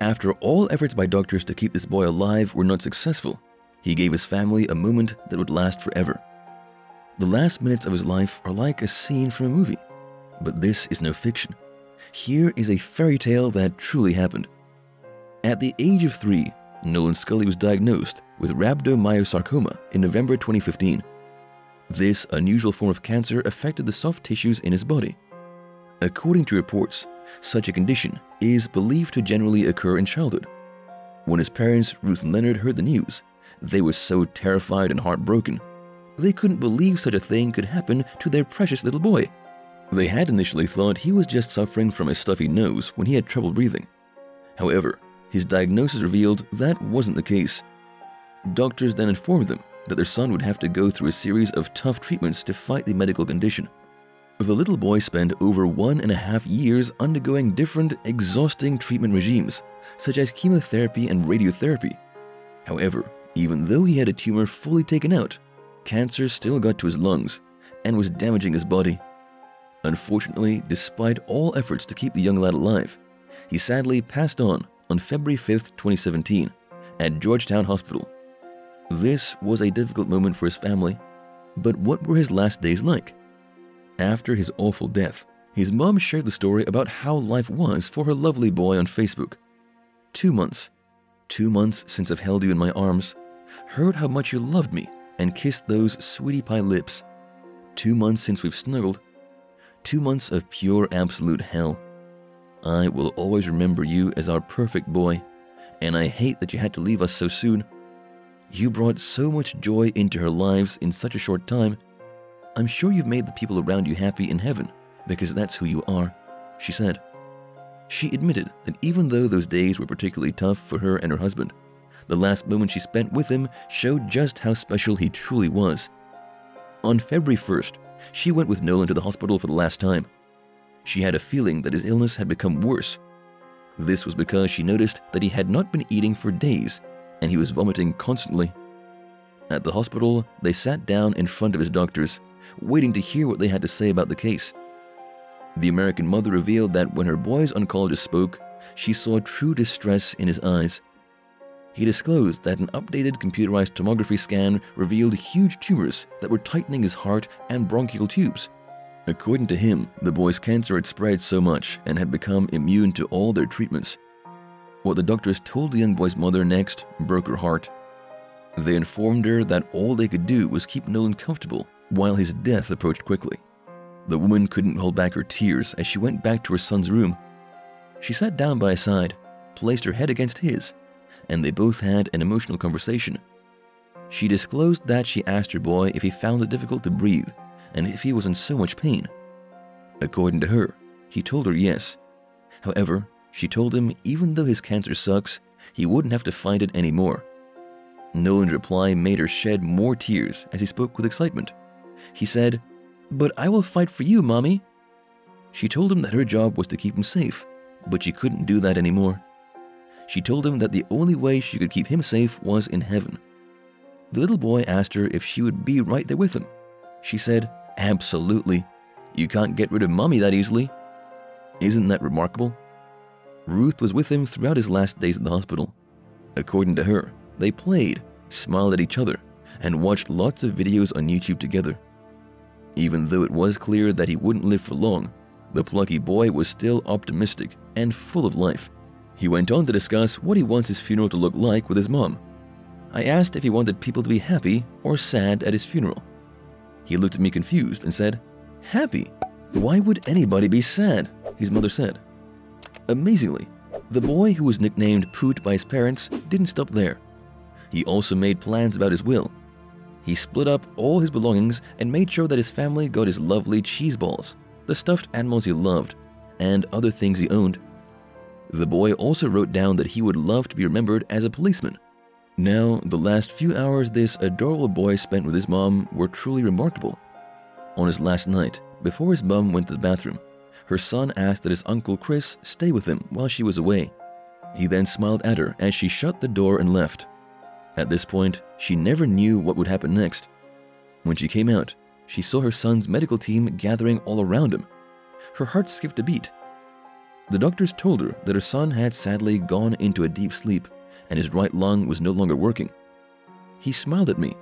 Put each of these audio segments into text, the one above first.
After all efforts by doctors to keep this boy alive were not successful, he gave his family a moment that would last forever. The last minutes of his life are like a scene from a movie, but this is no fiction. Here is a fairy tale that truly happened. At the age of three, Nolan Scallion was diagnosed with rhabdomyosarcoma in November 2015. This unusual form of cancer affected the soft tissues in his body. According to reports, such a condition is believed to generally occur in childhood. When his parents, Ruth Leonard, heard the news, they were so terrified and heartbroken. They couldn't believe such a thing could happen to their precious little boy. They had initially thought he was just suffering from a stuffy nose when he had trouble breathing. However, his diagnosis revealed that wasn't the case. Doctors then informed them that their son would have to go through a series of tough treatments to fight the medical condition. The little boy spent over one and a half years undergoing different exhausting treatment regimes, such as chemotherapy and radiotherapy. However, even though he had a tumor fully taken out, cancer still got to his lungs and was damaging his body. Unfortunately, despite all efforts to keep the young lad alive, he sadly passed on on February 5, 2017, at Georgetown Hospital. This was a difficult moment for his family, but what were his last days like? After his awful death, his mom shared the story about how life was for her lovely boy on Facebook. Two months, two months since I've held you in my arms, heard how much you loved me, and kissed those sweetie pie lips. Two months since we've snuggled, two months of pure absolute hell. I will always remember you as our perfect boy, and I hate that you had to leave us so soon. You brought so much joy into her lives in such a short time. I'm sure you've made the people around you happy in heaven, because that's who you are, she said. She admitted that even though those days were particularly tough for her and her husband, the last moment she spent with him showed just how special he truly was. On February 1st, she went with Nolan to the hospital for the last time. She had a feeling that his illness had become worse. This was because she noticed that he had not been eating for days and he was vomiting constantly. At the hospital, they sat down in front of his doctors, waiting to hear what they had to say about the case. The American mother revealed that when her boy's oncologist spoke, she saw true distress in his eyes. He disclosed that an updated computerized tomography scan revealed huge tumors that were tightening his heart and bronchial tubes. According to him, the boy's cancer had spread so much and had become immune to all their treatments. What the doctors told the young boy's mother next broke her heart. They informed her that all they could do was keep Nolan comfortable while his death approached quickly. The woman couldn't hold back her tears as she went back to her son's room. She sat down by his side, placed her head against his, and they both had an emotional conversation. She disclosed that she asked her boy if he found it difficult to breathe and if he was in so much pain. According to her, he told her yes. However, she told him even though his cancer sucks, he wouldn't have to fight it anymore. Nolan's reply made her shed more tears as he spoke with excitement. He said, But I will fight for you, Mommy. She told him that her job was to keep him safe, but she couldn't do that anymore. She told him that the only way she could keep him safe was in heaven. The little boy asked her if she would be right there with him. She said, Absolutely. You can't get rid of Mommy that easily. Isn't that remarkable? Ruth was with him throughout his last days at the hospital. According to her, they played, smiled at each other, and watched lots of videos on YouTube together. Even though it was clear that he wouldn't live for long, the plucky boy was still optimistic and full of life. He went on to discuss what he wants his funeral to look like with his mom. I asked if he wanted people to be happy or sad at his funeral. He looked at me confused and said, Happy? Why would anybody be sad? His mother said. Amazingly, the boy who was nicknamed Poot by his parents didn't stop there. He also made plans about his will. He split up all his belongings and made sure that his family got his lovely cheese balls, the stuffed animals he loved, and other things he owned. The boy also wrote down that he would love to be remembered as a policeman now, the last few hours this adorable boy spent with his mom were truly remarkable. On his last night, before his mom went to the bathroom, her son asked that his uncle Chris stay with him while she was away. He then smiled at her as she shut the door and left. At this point, she never knew what would happen next. When she came out, she saw her son's medical team gathering all around him. Her heart skipped a beat. The doctors told her that her son had sadly gone into a deep sleep and his right lung was no longer working. He smiled at me.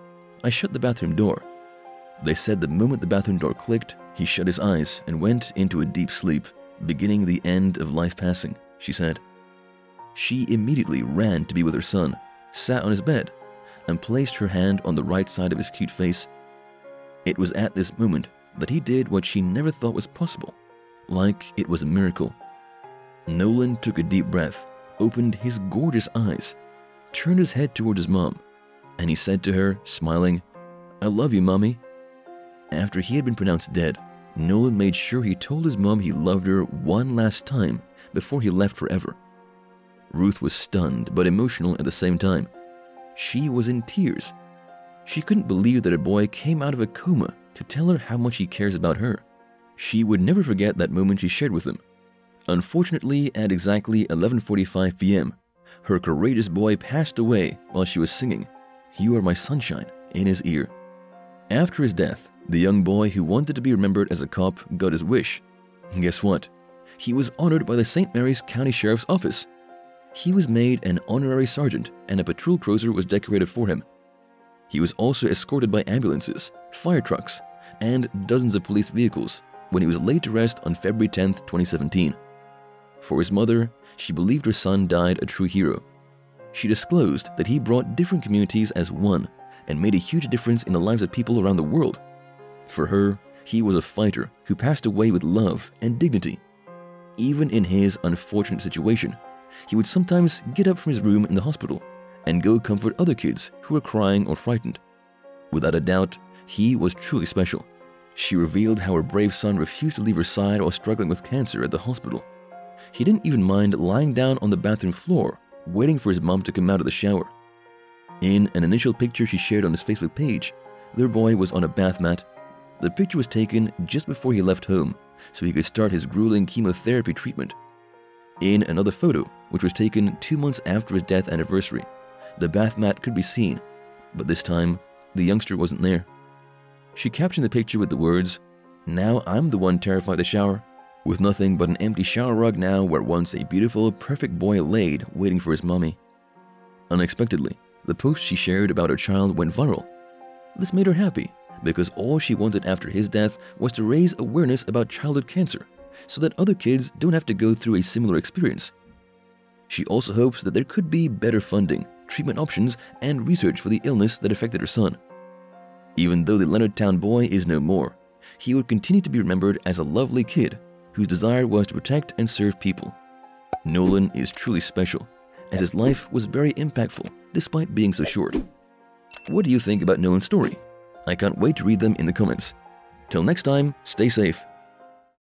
I shut the bathroom door. They said the moment the bathroom door clicked, he shut his eyes and went into a deep sleep, beginning the end of life passing, she said. She immediately ran to be with her son, sat on his bed, and placed her hand on the right side of his cute face. It was at this moment that he did what she never thought was possible, like it was a miracle. Nolan took a deep breath, opened his gorgeous eyes, turned his head toward his mom, and he said to her, smiling, I love you, mommy. After he had been pronounced dead, Nolan made sure he told his mom he loved her one last time before he left forever. Ruth was stunned but emotional at the same time. She was in tears. She couldn't believe that a boy came out of a coma to tell her how much he cares about her. She would never forget that moment she shared with him. Unfortunately, at exactly 11:45 p.m., her courageous boy passed away while she was singing "You Are My Sunshine" in his ear. After his death, the young boy who wanted to be remembered as a cop got his wish. Guess what? He was honored by the St. Mary's County Sheriff's Office. He was made an honorary sergeant and a patrol cruiser was decorated for him. He was also escorted by ambulances, fire trucks, and dozens of police vehicles when he was laid to rest on February 10, 2017. For his mother, she believed her son died a true hero. She disclosed that he brought different communities as one and made a huge difference in the lives of people around the world. For her, he was a fighter who passed away with love and dignity. Even in his unfortunate situation, he would sometimes get up from his room in the hospital and go comfort other kids who were crying or frightened. Without a doubt, he was truly special. She revealed how her brave son refused to leave her side while struggling with cancer at the hospital. He didn't even mind lying down on the bathroom floor, waiting for his mom to come out of the shower. In an initial picture she shared on his Facebook page, their boy was on a bath mat. The picture was taken just before he left home, so he could start his grueling chemotherapy treatment. In another photo, which was taken two months after his death anniversary, the bath mat could be seen, but this time, the youngster wasn't there. She captioned the picture with the words, Now I'm the one terrified the shower, with nothing but an empty shower rug now where once a beautiful, perfect boy laid waiting for his mommy. Unexpectedly, the post she shared about her child went viral. This made her happy because all she wanted after his death was to raise awareness about childhood cancer so that other kids don't have to go through a similar experience. She also hopes that there could be better funding, treatment options, and research for the illness that affected her son. Even though the Leonardtown boy is no more, he would continue to be remembered as a lovely kid whose desire was to protect and serve people. Nolan is truly special, as his life was very impactful despite being so short. What do you think about Nolan's story? I can't wait to read them in the comments. Till next time, stay safe.